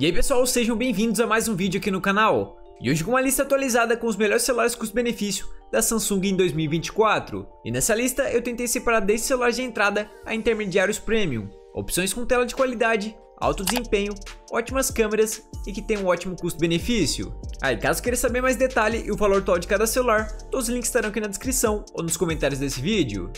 E aí pessoal, sejam bem-vindos a mais um vídeo aqui no canal. E hoje com uma lista atualizada com os melhores celulares custo-benefício da Samsung em 2024. E nessa lista eu tentei separar desde celulares de entrada a intermediários premium, opções com tela de qualidade, alto desempenho, ótimas câmeras e que tem um ótimo custo-benefício. Aí, ah, caso queira saber mais detalhe e o valor total de cada celular, todos os links estarão aqui na descrição ou nos comentários desse vídeo.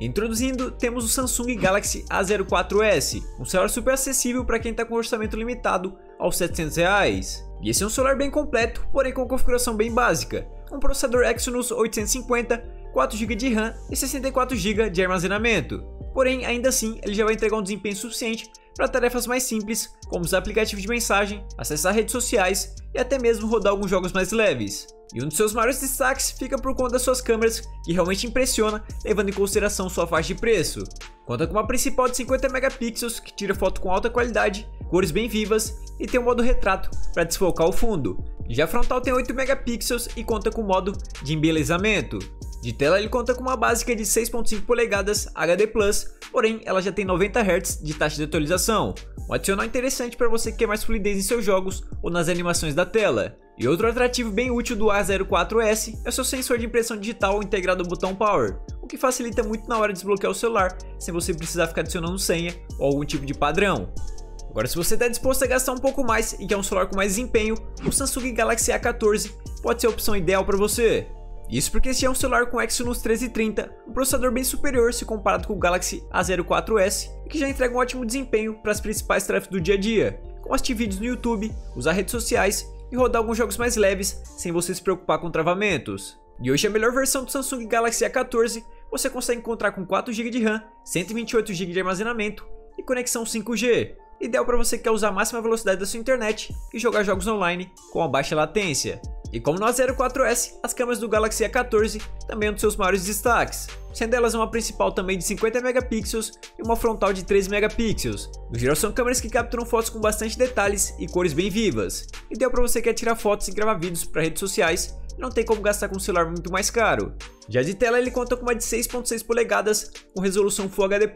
Introduzindo, temos o Samsung Galaxy A04s, um celular super acessível para quem está com orçamento limitado aos 700 reais. E esse é um celular bem completo, porém com configuração bem básica, um processador Exynos 850, 4GB de RAM e 64GB de armazenamento. Porém, ainda assim, ele já vai entregar um desempenho suficiente para tarefas mais simples, como os aplicativos de mensagem, acessar redes sociais e até mesmo rodar alguns jogos mais leves. E um dos seus maiores destaques fica por conta das suas câmeras, que realmente impressiona, levando em consideração sua faixa de preço. Conta com uma principal de 50 megapixels que tira foto com alta qualidade, cores bem vivas e tem um modo retrato para desfocar o fundo. Já a frontal tem 8 megapixels e conta com modo de embelezamento. De tela ele conta com uma básica de 6.5 polegadas HD+, porém ela já tem 90 Hz de taxa de atualização, um adicional interessante para você que quer mais fluidez em seus jogos ou nas animações da tela. E outro atrativo bem útil do A04S é o seu sensor de impressão digital integrado ao botão Power, o que facilita muito na hora de desbloquear o celular, sem você precisar ficar adicionando senha ou algum tipo de padrão. Agora, se você está disposto a gastar um pouco mais e quer um celular com mais desempenho, o Samsung Galaxy A14 pode ser a opção ideal para você. Isso porque este é um celular com Exynos 1330, um processador bem superior se comparado com o Galaxy A04s e que já entrega um ótimo desempenho para as principais tarefas do dia a dia, como assistir vídeos no YouTube, usar redes sociais e rodar alguns jogos mais leves sem você se preocupar com travamentos. E hoje a melhor versão do Samsung Galaxy A14 você consegue encontrar com 4GB de RAM, 128GB de armazenamento e conexão 5G, ideal para você que quer usar a máxima velocidade da sua internet e jogar jogos online com a baixa latência. E como no A04S, as câmeras do Galaxy A14 também é um dos seus maiores destaques, sendo elas uma principal também de 50 megapixels e uma frontal de 13 megapixels. No geral são câmeras que capturam fotos com bastante detalhes e cores bem vivas, ideal para você que quer tirar fotos e gravar vídeos para redes sociais e não tem como gastar com um celular muito mais caro. Já de tela ele conta com uma de 6.6 polegadas com resolução Full HD+,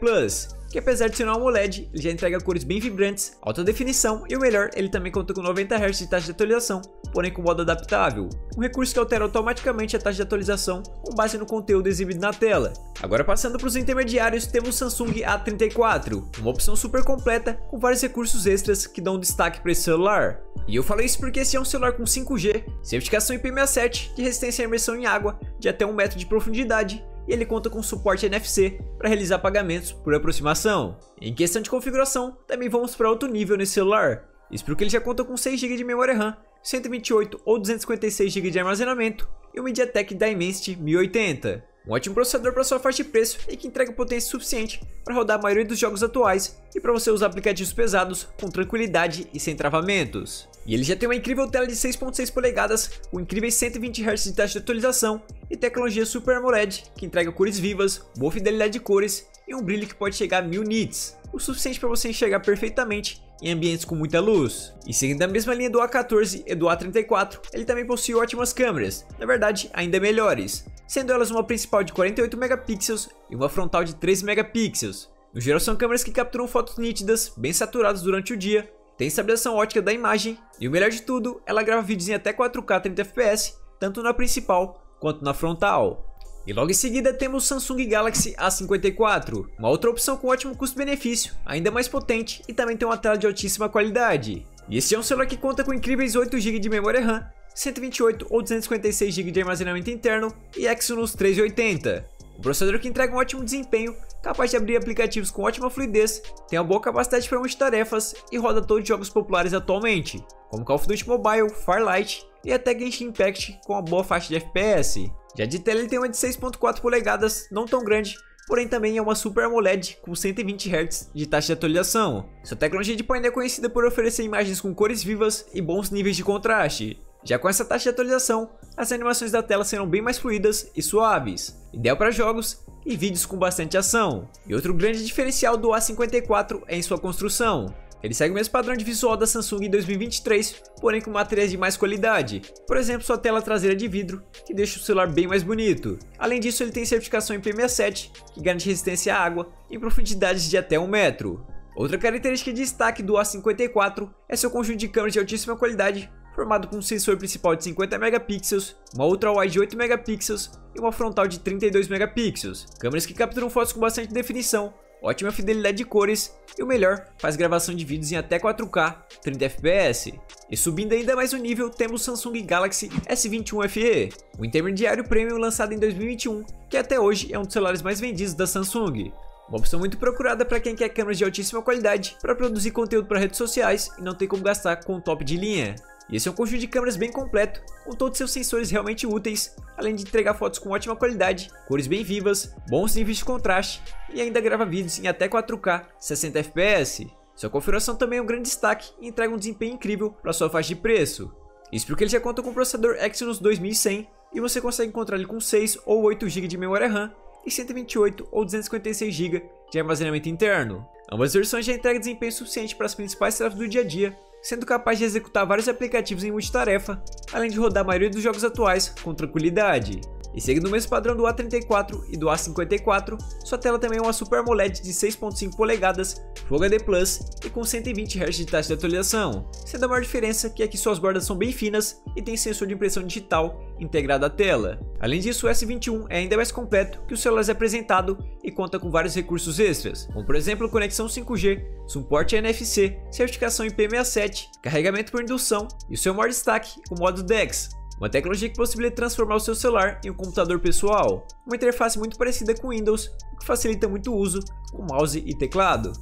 que apesar de ser um AMOLED, ele já entrega cores bem vibrantes, alta definição e o melhor, ele também conta com 90 Hz de taxa de atualização, porém com modo adaptável, um recurso que altera automaticamente a taxa de atualização com base no conteúdo exibido na tela. Agora passando para os intermediários, temos o Samsung A34, uma opção super completa com vários recursos extras que dão destaque para esse celular. E eu falei isso porque esse é um celular com 5G, certificação IP67 de resistência à imersão em água de até um metro de profundidade e ele conta com suporte NFC para realizar pagamentos por aproximação. Em questão de configuração, também vamos para outro nível nesse celular. Isso porque ele já conta com 6 GB de memória RAM, 128 ou 256 GB de armazenamento e o MediaTek Dimensity 1080. Um ótimo processador para sua faixa de preço e que entrega potência suficiente para rodar a maioria dos jogos atuais e para você usar aplicativos pesados com tranquilidade e sem travamentos. E ele já tem uma incrível tela de 6.6 polegadas com incríveis 120 Hz de taxa de atualização e tecnologia Super AMOLED que entrega cores vivas, boa fidelidade de cores e um brilho que pode chegar a 1000 nits, o suficiente para você enxergar perfeitamente em ambientes com muita luz. E seguindo a mesma linha do A14 e do A34, ele também possui ótimas câmeras, na verdade ainda melhores, sendo elas uma principal de 48 megapixels e uma frontal de 13 megapixels. No geral são câmeras que capturam fotos nítidas, bem saturadas durante o dia, tem estabilização ótica da imagem e o melhor de tudo, ela grava vídeos em até 4K 30 fps, tanto na principal quanto na frontal. E logo em seguida temos o Samsung Galaxy A54, uma outra opção com ótimo custo-benefício, ainda mais potente e também tem uma tela de altíssima qualidade. E esse é um celular que conta com incríveis 8 GB de memória RAM, 128 ou 256 GB de armazenamento interno e Exynos 380. O processador que entrega um ótimo desempenho, capaz de abrir aplicativos com ótima fluidez, tem uma boa capacidade para multitarefas e roda todos os jogos populares atualmente, como Call of Duty Mobile, Firelight e até Genshin Impact com uma boa faixa de FPS. Já de tela ele tem uma de 6.4 polegadas, não tão grande, porém também é uma Super AMOLED com 120 Hz de taxa de atualização. Sua tecnologia de painel é conhecida por oferecer imagens com cores vivas e bons níveis de contraste. Já com essa taxa de atualização, as animações da tela serão bem mais fluidas e suaves, ideal para jogos e vídeos com bastante ação. E outro grande diferencial do A54 é em sua construção. Ele segue o mesmo padrão de visual da Samsung em 2023, porém com materiais de mais qualidade. Por exemplo, sua tela traseira de vidro, que deixa o celular bem mais bonito. Além disso, ele tem certificação IP67, que garante resistência à água em profundidades de até 1 metro. Outra característica de destaque do A54 é seu conjunto de câmeras de altíssima qualidade, formado com um sensor principal de 50 megapixels, uma ultra-wide de 8 megapixels e uma frontal de 32 megapixels. Câmeras que capturam fotos com bastante definição, ótima fidelidade de cores e o melhor, faz gravação de vídeos em até 4K, 30 fps. E subindo ainda mais o nível, temos o Samsung Galaxy S21 FE, o intermediário premium lançado em 2021, que até hoje é um dos celulares mais vendidos da Samsung. Uma opção muito procurada para quem quer câmeras de altíssima qualidade para produzir conteúdo para redes sociais e não tem como gastar com o top de linha. Esse é um conjunto de câmeras bem completo, com todos seus sensores realmente úteis, além de entregar fotos com ótima qualidade, cores bem vivas, bons níveis de contraste e ainda grava vídeos em até 4K 60 fps. Sua configuração também é um grande destaque e entrega um desempenho incrível para sua faixa de preço. Isso porque ele já conta com o processador Exynos 2100 e você consegue encontrar ele com 6 ou 8 GB de memória RAM e 128 ou 256 GB de armazenamento interno. Ambas versões já entregam desempenho suficiente para as principais tarefas do dia a dia, sendo capaz de executar vários aplicativos em multitarefa, além de rodar a maioria dos jogos atuais com tranquilidade. E seguindo o mesmo padrão do A34 e do A54, sua tela também é uma Super AMOLED de 6.5 polegadas, Full HD Plus e com 120 Hz de taxa de atualização, sendo a maior diferença que aqui suas bordas são bem finas e tem sensor de impressão digital integrado à tela. Além disso, o S21 é ainda mais completo que o celular é apresentado e conta com vários recursos extras, como por exemplo conexão 5G, suporte a NFC, certificação IP67, carregamento por indução e o seu maior destaque, o modo DeX, uma tecnologia que possibilita transformar o seu celular em um computador pessoal, uma interface muito parecida com Windows, o que facilita muito o uso com mouse e teclado.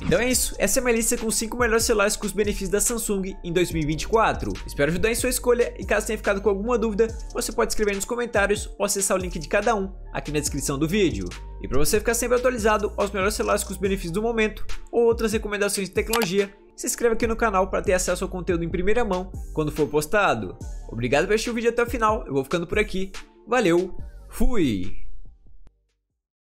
Então é isso, essa é a minha lista com os 5 melhores celulares com os benefícios da Samsung em 2024. Espero ajudar em sua escolha e caso tenha ficado com alguma dúvida, você pode escrever nos comentários ou acessar o link de cada um aqui na descrição do vídeo. E para você ficar sempre atualizado aos melhores celulares com os benefícios do momento ou outras recomendações de tecnologia, se inscreva aqui no canal para ter acesso ao conteúdo em primeira mão quando for postado. Obrigado por assistir o vídeo até o final, eu vou ficando por aqui. Valeu, fui!